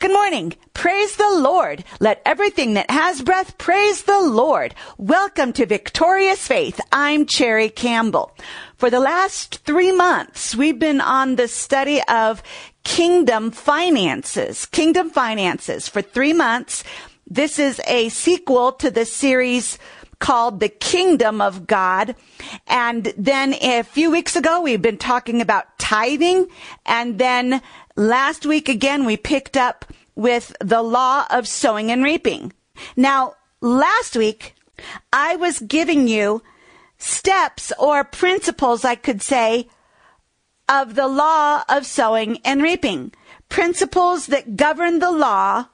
Good morning. Praise the Lord. Let everything that has breath praise the Lord. Welcome to Victorious Faith. I'm Cherri Campbell. For the last three months, we've been on the study of kingdom finances. Kingdom finances for three months. This is a sequel to the series called The Kingdom of God. And then a few weeks ago, we've been talking about tithing. And then last week again, we picked up with the law of sowing and reaping. Now, last week, I was giving you steps or principles, I could say, of the law of sowing and reaping. Principles that govern the law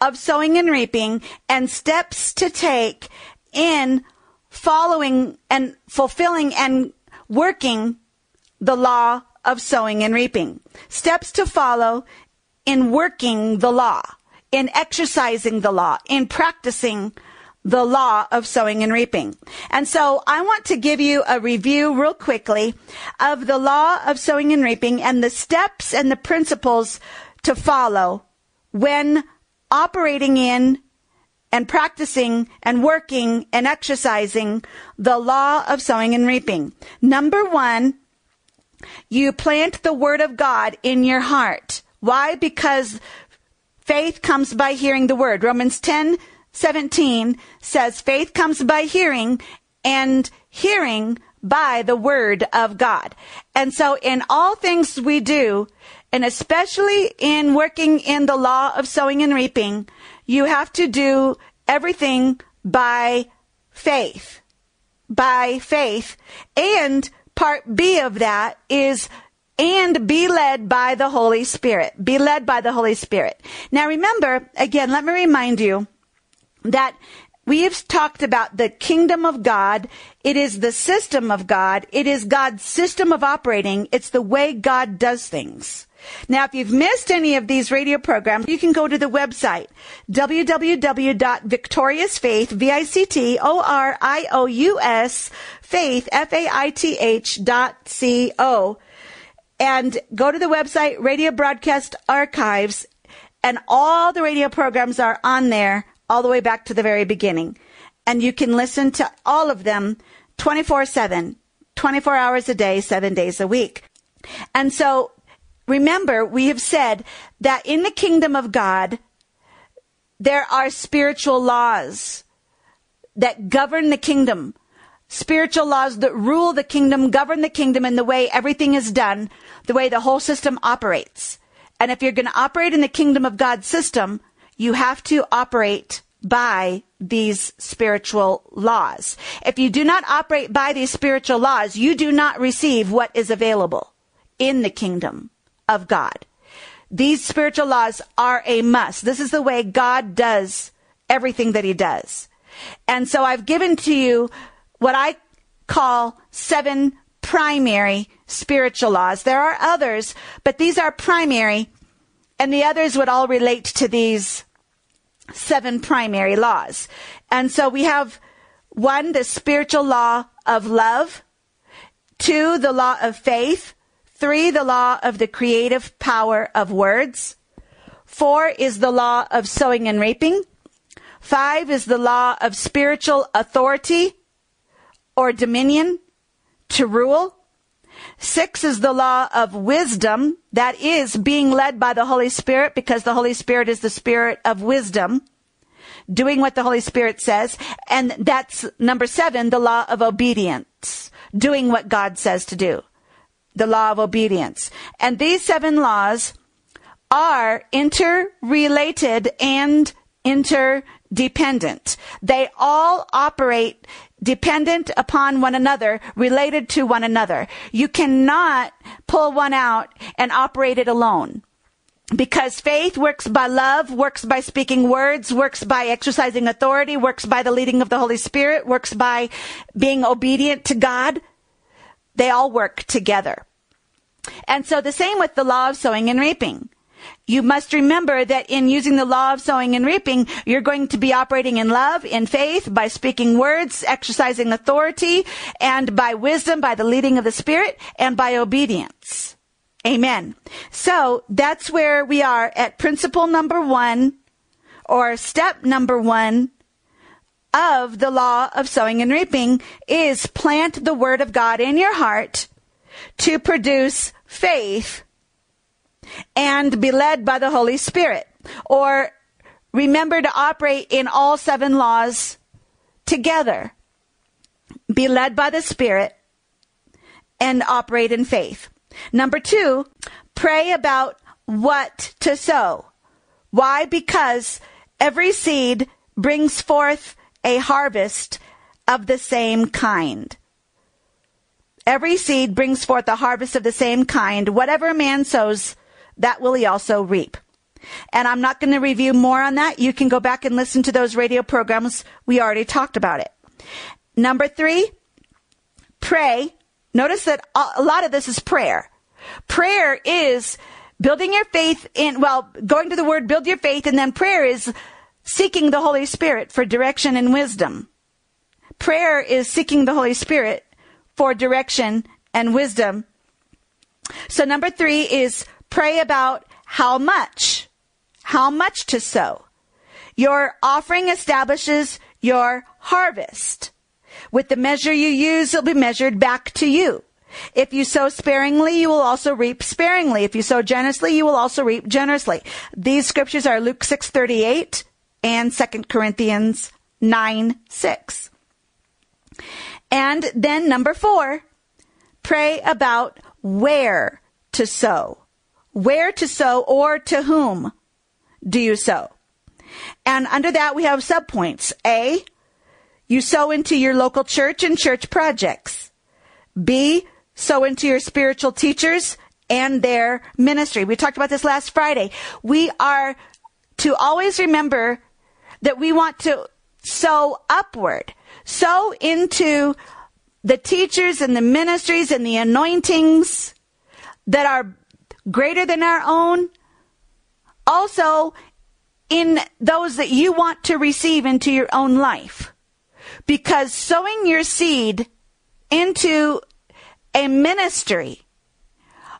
of sowing and reaping and steps to take in following and fulfilling and working the law of sowing and reaping. Steps to follow in working the law, in exercising the law, in practicing the law of sowing and reaping. And so I want to give you a review real quickly of the law of sowing and reaping and the steps and the principles to follow when operating in and practicing and working and exercising the law of sowing and reaping. Number one, you plant the word of God in your heart. Why? Because faith comes by hearing the word. Romans 10, 17 says faith comes by hearing and hearing by the word of God. And so in all things we do, and especially in working in the law of sowing and reaping, you have to do everything by faith. By faith. And part B of that is and be led by the Holy Spirit. Be led by the Holy Spirit. Now remember, again, let me remind you that we have talked about the kingdom of God. It is the system of God. It is God's system of operating. It's the way God does things. Now, if you've missed any of these radio programs, you can go to the website, www.victoriousfaith, V-I-C-T-O-R-I-O-U-S, faith, F-A-I-T-H dot C-O and go to the website Radio Broadcast Archives and all the radio programs are on there all the way back to the very beginning. And you can listen to all of them 24 7, 24 hours a day, seven days a week. And so remember, we have said that in the kingdom of God, there are spiritual laws that govern the kingdom spiritual laws that rule the kingdom, govern the kingdom and the way everything is done, the way the whole system operates. And if you're going to operate in the kingdom of God's system, you have to operate by these spiritual laws. If you do not operate by these spiritual laws, you do not receive what is available in the kingdom of God. These spiritual laws are a must. This is the way God does everything that he does. And so I've given to you what I call seven primary spiritual laws. There are others, but these are primary, and the others would all relate to these seven primary laws. And so we have one, the spiritual law of love, two, the law of faith, three, the law of the creative power of words, four is the law of sowing and reaping, five is the law of spiritual authority, or dominion to rule. Six is the law of wisdom. That is being led by the Holy Spirit because the Holy Spirit is the spirit of wisdom. Doing what the Holy Spirit says. And that's number seven, the law of obedience. Doing what God says to do. The law of obedience. And these seven laws are interrelated and interdependent. They all operate dependent upon one another, related to one another. You cannot pull one out and operate it alone. Because faith works by love, works by speaking words, works by exercising authority, works by the leading of the Holy Spirit, works by being obedient to God. They all work together. And so the same with the law of sowing and reaping. You must remember that in using the law of sowing and reaping, you're going to be operating in love, in faith, by speaking words, exercising authority, and by wisdom, by the leading of the Spirit, and by obedience. Amen. So that's where we are at principle number one or step number one of the law of sowing and reaping is plant the word of God in your heart to produce faith and be led by the Holy Spirit. Or remember to operate in all seven laws together. Be led by the Spirit and operate in faith. Number two, pray about what to sow. Why? Because every seed brings forth a harvest of the same kind. Every seed brings forth a harvest of the same kind. Whatever a man sows, that will he also reap. And I'm not going to review more on that. You can go back and listen to those radio programs. We already talked about it. Number three, pray. Notice that a lot of this is prayer. Prayer is building your faith in, well, going to the word, build your faith, and then prayer is seeking the Holy Spirit for direction and wisdom. Prayer is seeking the Holy Spirit for direction and wisdom. So number three is pray about how much, how much to sow. Your offering establishes your harvest. With the measure you use, it'll be measured back to you. If you sow sparingly, you will also reap sparingly. If you sow generously, you will also reap generously. These scriptures are Luke 6:38 and 2 Corinthians 9 6. And then number four, pray about where to sow. Where to sow or to whom do you sow? And under that we have subpoints. A, you sow into your local church and church projects. B, sow into your spiritual teachers and their ministry. We talked about this last Friday. We are to always remember that we want to sow upward, sow into the teachers and the ministries and the anointings that are greater than our own. Also, in those that you want to receive into your own life. Because sowing your seed into a ministry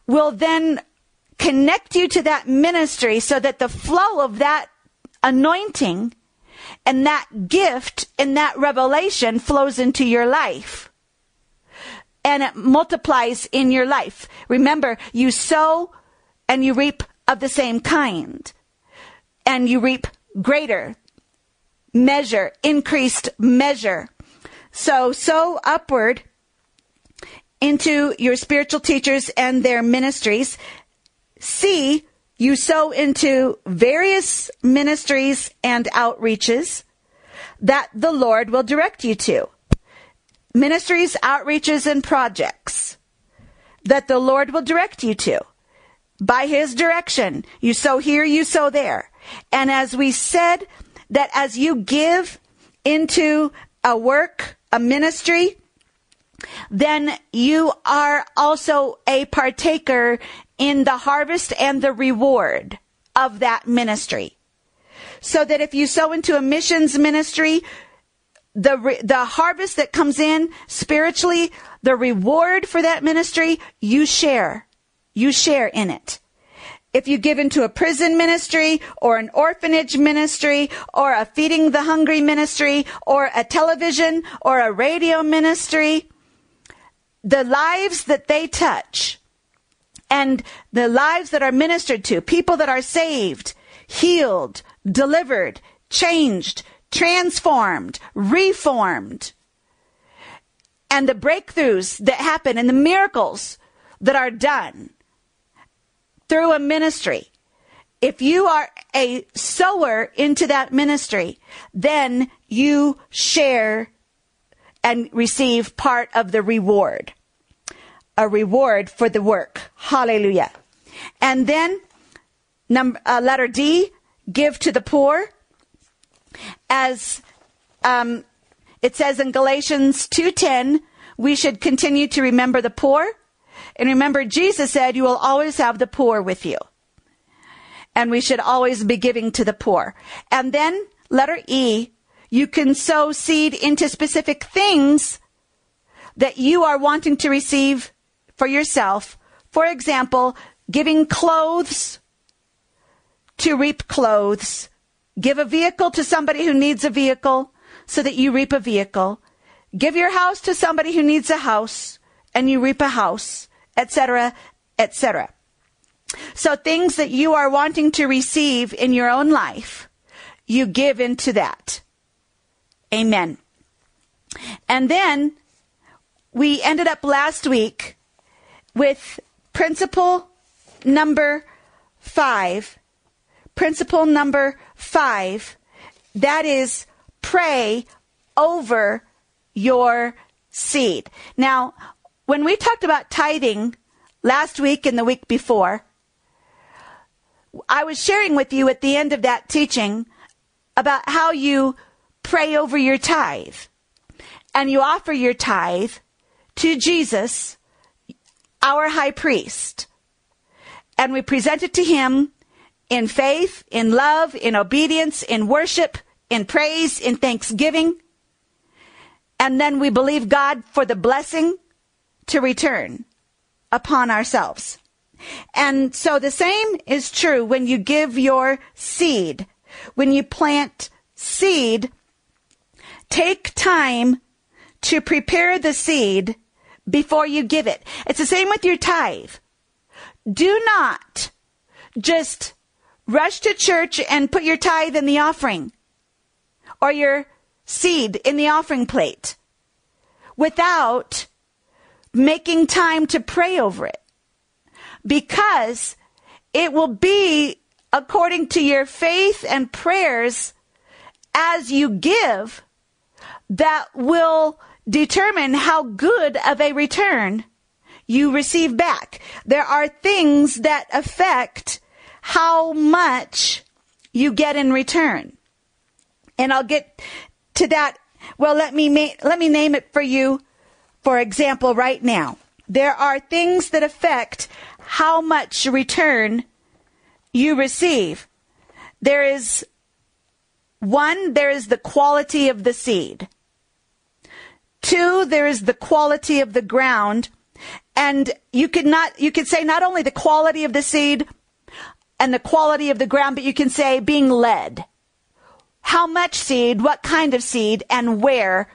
will then connect you to that ministry so that the flow of that anointing and that gift and that revelation flows into your life. And it multiplies in your life. Remember, you sow and you reap of the same kind. And you reap greater measure, increased measure. So, sow upward into your spiritual teachers and their ministries. C, you sow into various ministries and outreaches that the Lord will direct you to. Ministries, outreaches, and projects that the Lord will direct you to. By His direction, you sow here, you sow there. And as we said, that as you give into a work, a ministry, then you are also a partaker in the harvest and the reward of that ministry. So that if you sow into a missions ministry, the, the harvest that comes in spiritually, the reward for that ministry, you share. You share in it. If you give into a prison ministry or an orphanage ministry or a feeding the hungry ministry or a television or a radio ministry, the lives that they touch and the lives that are ministered to, people that are saved, healed, delivered, changed, transformed, reformed, and the breakthroughs that happen and the miracles that are done through a ministry. If you are a sower into that ministry, then you share and receive part of the reward. A reward for the work. Hallelujah. And then number, uh, letter D, give to the poor. As um, it says in Galatians 2.10, we should continue to remember the poor. And remember, Jesus said, you will always have the poor with you. And we should always be giving to the poor. And then letter E, you can sow seed into specific things that you are wanting to receive for yourself. For example, giving clothes to reap clothes. Give a vehicle to somebody who needs a vehicle so that you reap a vehicle. Give your house to somebody who needs a house and you reap a house, etc., etc. So things that you are wanting to receive in your own life, you give into that. Amen. And then we ended up last week with principle number five. Principle number five. That is pray over your seed. Now, when we talked about tithing last week and the week before, I was sharing with you at the end of that teaching about how you pray over your tithe and you offer your tithe to Jesus, our high priest. And we present it to him in faith, in love, in obedience, in worship, in praise, in thanksgiving. And then we believe God for the blessing to return upon ourselves. And so the same is true when you give your seed. When you plant seed, take time to prepare the seed before you give it. It's the same with your tithe. Do not just rush to church and put your tithe in the offering or your seed in the offering plate without making time to pray over it because it will be according to your faith and prayers as you give that will determine how good of a return you receive back. There are things that affect how much you get in return. And I'll get to that. Well, let me ma- let me name it for you. For example, right now, there are things that affect how much return you receive. There is one, there is the quality of the seed. Two, there is the quality of the ground. And you could not, you could say not only the quality of the seed and the quality of the ground, but you can say being led. How much seed, what kind of seed, and where,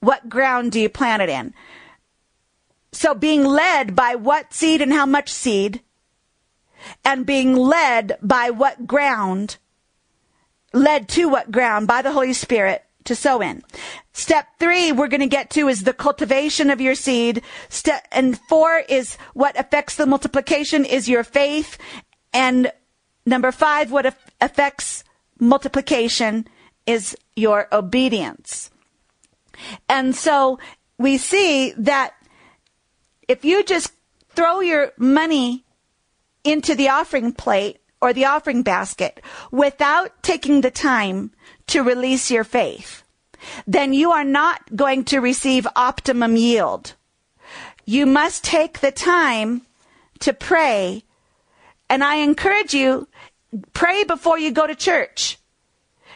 what ground do you plant it in? So being led by what seed and how much seed, and being led by what ground, led to what ground by the Holy Spirit to sow in. Step three we're going to get to is the cultivation of your seed. Step, and four is what affects the multiplication is your faith. And number five, what affects multiplication is your obedience. And so we see that if you just throw your money into the offering plate or the offering basket without taking the time to release your faith, then you are not going to receive optimum yield. You must take the time to pray. And I encourage you, pray before you go to church.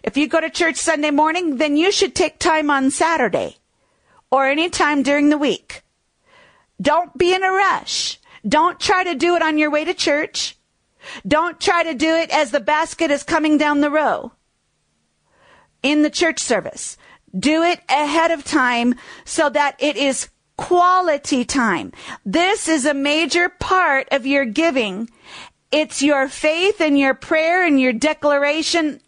If you go to church Sunday morning, then you should take time on Saturday or any time during the week. Don't be in a rush. Don't try to do it on your way to church. Don't try to do it as the basket is coming down the row in the church service. Do it ahead of time so that it is quality time. This is a major part of your giving. It's your faith and your prayer and your declaration,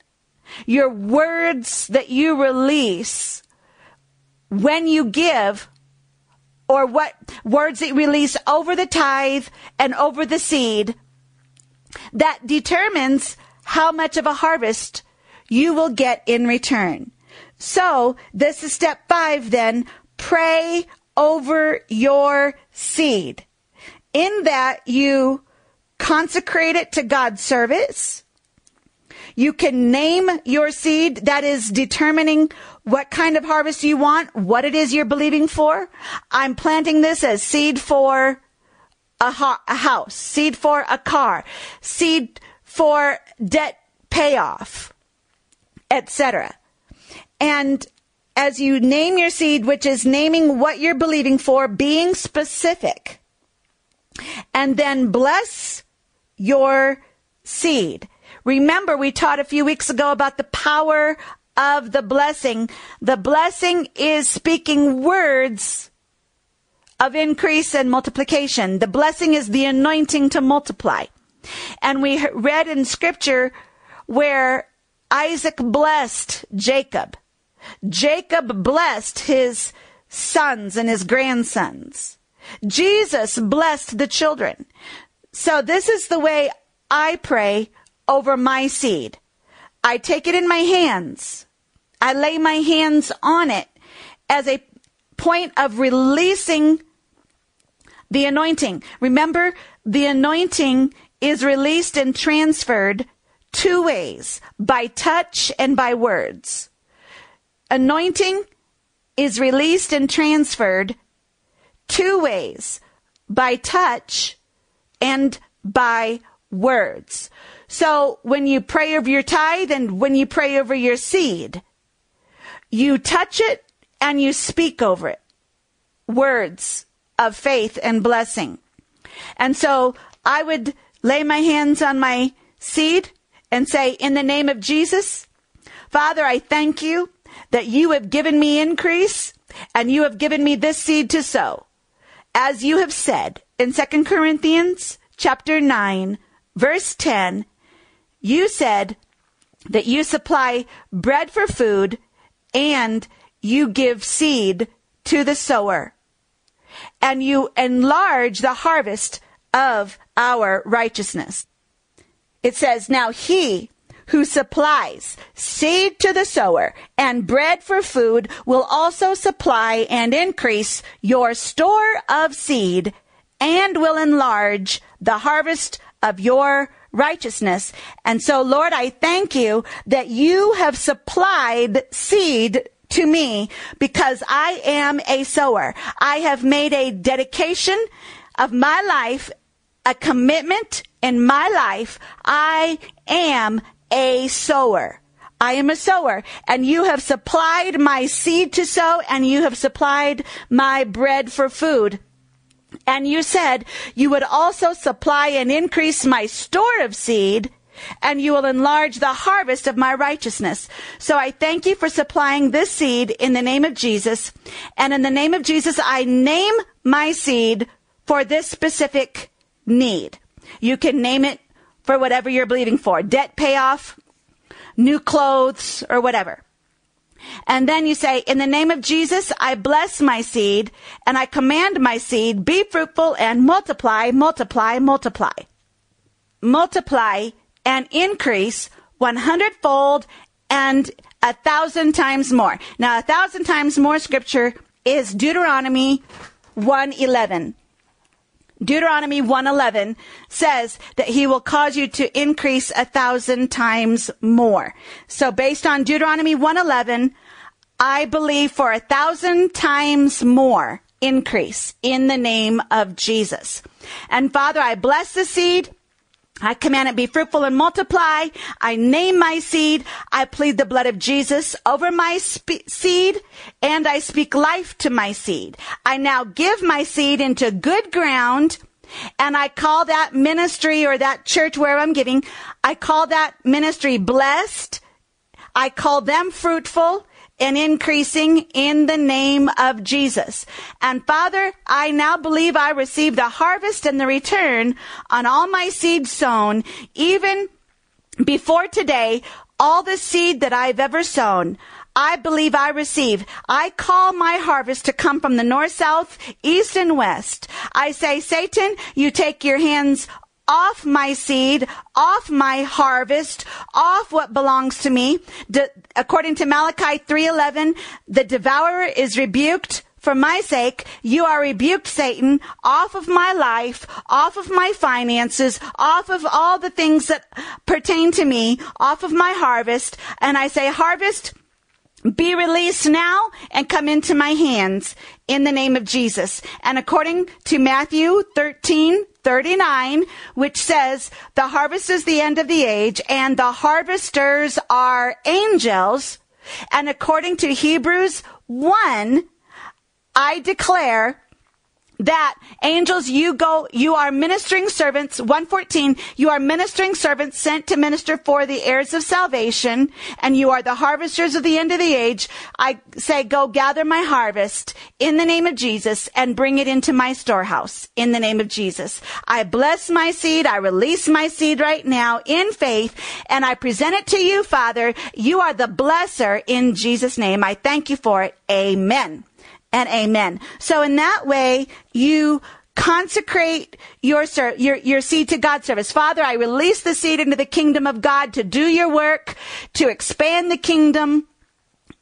your words that you release when you give or what words that you release over the tithe and over the seed that determines how much of a harvest you will get in return. So this is step five then. Pray over your seed. In that you consecrate it to God's service. You can name your seed that is determining what kind of harvest you want, what it is you're believing for. I'm planting this as seed for a, ho- a house, seed for a car, seed for debt payoff, etc. And as you name your seed, which is naming what you're believing for, being specific, and then bless your seed. Remember, we taught a few weeks ago about the power of the blessing. The blessing is speaking words of increase and multiplication. The blessing is the anointing to multiply. And we read in scripture where Isaac blessed Jacob. Jacob blessed his sons and his grandsons. Jesus blessed the children. So this is the way I pray over my seed. I take it in my hands. I lay my hands on it as a point of releasing the anointing. Remember, the anointing is released and transferred two ways by touch and by words. Anointing is released and transferred two ways by touch and by words. So when you pray over your tithe and when you pray over your seed, you touch it and you speak over it. Words of faith and blessing. And so I would lay my hands on my seed and say, in the name of Jesus, Father, I thank you that you have given me increase and you have given me this seed to sow. As you have said in 2 Corinthians chapter 9, verse 10, you said that you supply bread for food and you give seed to the sower and you enlarge the harvest of our righteousness. It says, now he who supplies seed to the sower and bread for food will also supply and increase your store of seed and will enlarge the harvest of your righteousness. And so, Lord, I thank you that you have supplied seed to me because I am a sower. I have made a dedication of my life, a commitment in my life. I am a sower. I am a sower and you have supplied my seed to sow and you have supplied my bread for food. And you said you would also supply and increase my store of seed and you will enlarge the harvest of my righteousness. So I thank you for supplying this seed in the name of Jesus. And in the name of Jesus, I name my seed for this specific need. You can name it for whatever you're believing for. Debt payoff, new clothes, or whatever. And then you say, in the name of Jesus, I bless my seed and I command my seed, be fruitful and multiply, multiply, multiply. Multiply and increase 100 fold and a thousand times more. Now, a thousand times more scripture is Deuteronomy 111. Deuteronomy 111 says that he will cause you to increase a thousand times more. So based on Deuteronomy 111, I believe for a thousand times more increase in the name of Jesus. And Father, I bless the seed. I command it be fruitful and multiply. I name my seed. I plead the blood of Jesus over my spe- seed and I speak life to my seed. I now give my seed into good ground and I call that ministry or that church where I'm giving, I call that ministry blessed. I call them fruitful and increasing in the name of Jesus. And Father, I now believe I receive the harvest and the return on all my seed sown, even before today, all the seed that I've ever sown. I believe I receive. I call my harvest to come from the north, south, east, and west. I say, Satan, you take your hands off my seed, off my harvest, off what belongs to me. De- according to Malachi 3:11, the devourer is rebuked for my sake, you are rebuked, Satan, off of my life, off of my finances, off of all the things that pertain to me, off of my harvest. And I say, harvest, be released now and come into my hands in the name of Jesus. And according to Matthew 13, 39, which says, the harvest is the end of the age and the harvesters are angels. And according to Hebrews 1, I declare that angels you go you are ministering servants 114 you are ministering servants sent to minister for the heirs of salvation and you are the harvesters of the end of the age. I say go gather my harvest in the name of jesus and bring it into my storehouse in the name of jesus. I bless my seed. I release my seed right now in faith and i present it to you father. You are the blesser in jesus name. I thank you for it. Amen and amen. So in that way, you consecrate your, your, your seed to God's service. Father, I release the seed into the kingdom of God to do your work, to expand the kingdom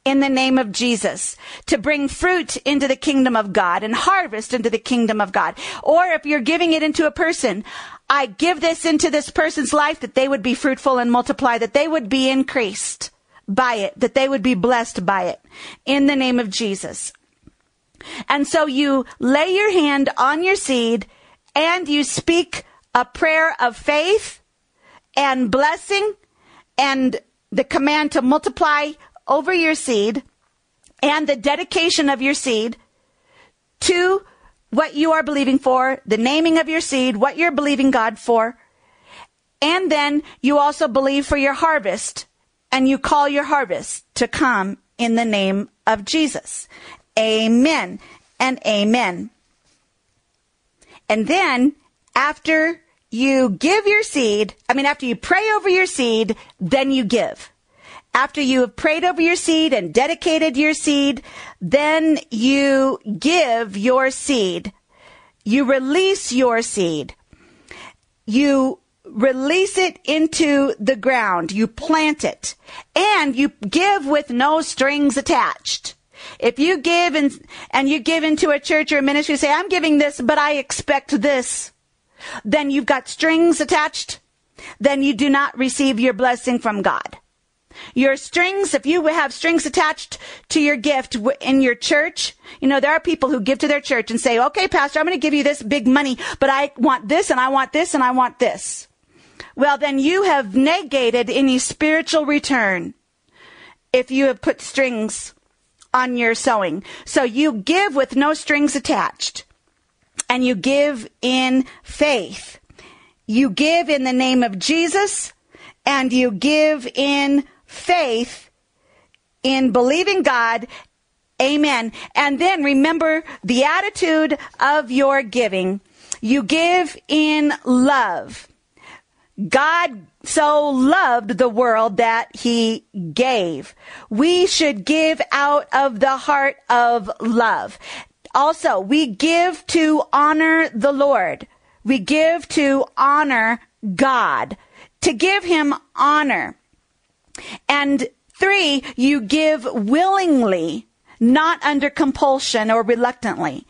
in the name of Jesus, to bring fruit into the kingdom of God and harvest into the kingdom of God. Or if you're giving it into a person, I give this into this person's life that they would be fruitful and multiply, that they would be increased by it, that they would be blessed by it in the name of Jesus. And so you lay your hand on your seed and you speak a prayer of faith and blessing and the command to multiply over your seed and the dedication of your seed to what you are believing for, the naming of your seed, what you're believing God for. And then you also believe for your harvest and you call your harvest to come in the name of Jesus. Amen and amen. And then after you give your seed, I mean, after you pray over your seed, then you give. After you have prayed over your seed and dedicated your seed, then you give your seed. You release your seed. You release it into the ground. You plant it and you give with no strings attached. If you give and, and you give into a church or a ministry, say, I'm giving this, but I expect this, then you've got strings attached. Then you do not receive your blessing from God. Your strings, if you have strings attached to your gift in your church, you know, there are people who give to their church and say, okay, pastor, I'm going to give you this big money, but I want this and I want this and I want this. Well, then you have negated any spiritual return if you have put strings on your sowing. So you give with no strings attached and you give in faith. You give in the name of Jesus and you give in faith in believing God. Amen. And then remember the attitude of your giving. You give in love. God so loved the world that he gave. We should give out of the heart of love. Also, we give to honor the Lord. We give to honor God, to give him honor. And three, you give willingly, not under compulsion or reluctantly.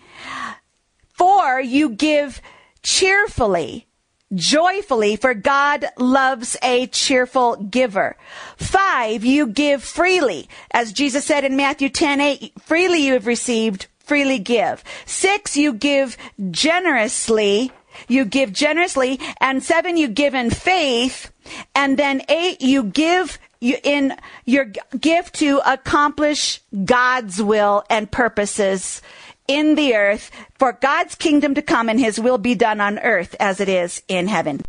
Four, you give cheerfully, joyfully, for God loves a cheerful giver. Five, you give freely. As Jesus said in Matthew 10, 8, freely you have received, freely give. Six, you give generously. You give generously. And seven, you give in faith. And then eight, you give in your gift to accomplish God's will and purposes in the earth for God's kingdom to come and his will be done on earth as it is in heaven.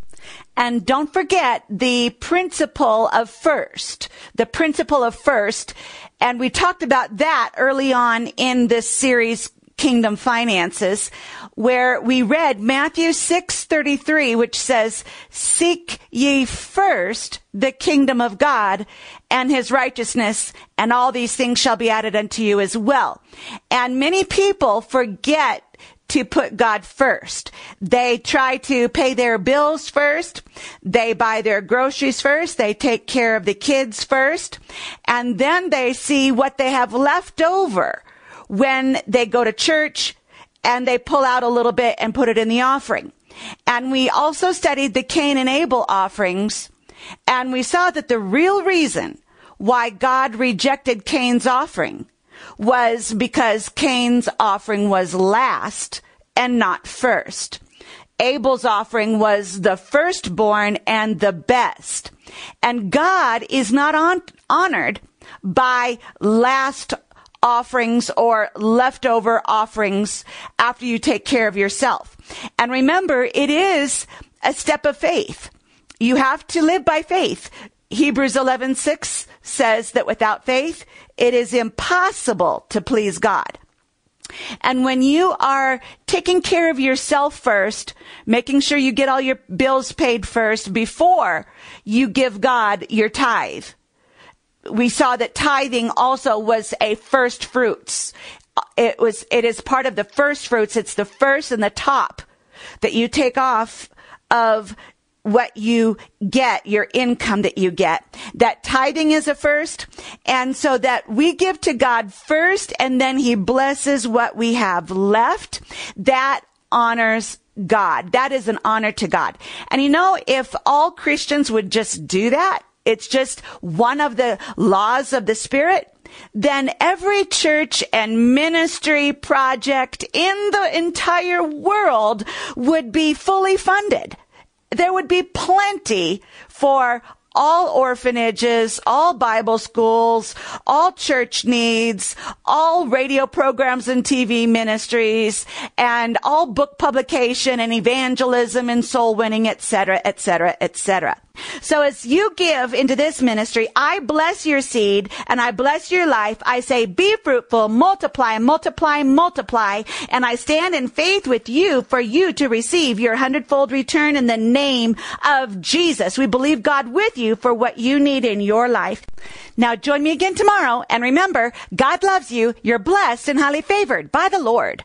And don't forget the principle of first, the principle of first. And we talked about that early on in this series, Kingdom Finances, where we read Matthew 6:33 which says, "Seek ye first the kingdom of God and his righteousness, and all these things shall be added unto you as well." And many people forget to put God first. They try to pay their bills first. They buy their groceries first. They take care of the kids first. And then they see what they have left over when they go to church and they pull out a little bit and put it in the offering. And we also studied the Cain and Abel offerings and we saw that the real reason why God rejected Cain's offering was because Cain's offering was last and not first. Abel's offering was the firstborn and the best. And God is not on, honored by last offerings or leftover offerings after you take care of yourself. And remember, it is a step of faith. You have to live by faith. Hebrews 11:6 says that without faith, it is impossible to please God. And when you are taking care of yourself first, making sure you get all your bills paid first before you give God your tithe, we saw that tithing also was a first fruits. It was, it is part of the first fruits. It's the first and the top that you take off of what you get, your income that you get. That tithing is a first. And so that we give to God first and then he blesses what we have left. That honors God. That is an honor to God. And you know, if all Christians would just do that, it's just one of the laws of the Spirit, then every church and ministry project in the entire world would be fully funded. There would be plenty for all orphanages, all Bible schools, all church needs, all radio programs and TV ministries, and all book publication and evangelism and soul winning, etc., etc., etc. So as you give into this ministry, I bless your seed and I bless your life. I say, be fruitful, multiply, multiply, multiply. And I stand in faith with you for you to receive your hundredfold return in the name of Jesus. We believe God with you for what you need in your life. Now join me again tomorrow. And remember, God loves you. You're blessed and highly favored by the Lord.